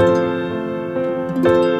Música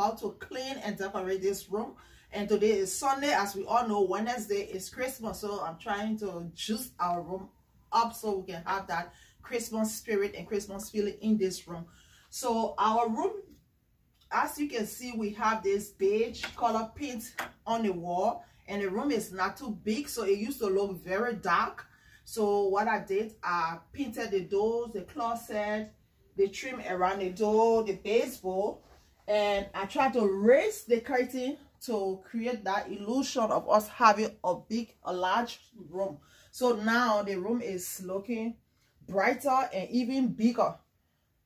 about to clean and decorate this room. And today is sunday. As we all know wednesday is christmas. So i'm trying to juice our room up so we can have that christmas spirit and christmas feeling in this room. So our room as you can see we have this beige color paint on the wall. And the room is not too big so it used to look very dark. So what i did i painted the doors the closet the trim around the door, the baseboard, and I try to raise the curtain to create that illusion of us having a big, a large room. So now the room is looking brighter and even bigger.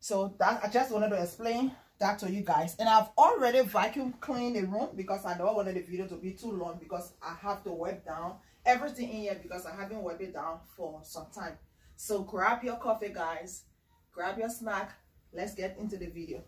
So that I just wanted to explain that to you guys. And I've already vacuum cleaned the room because I don't want the video to be too long because I have to wipe down everything in here because I haven't wiped it down for some time. So grab your coffee guys grab your snack let's get into the video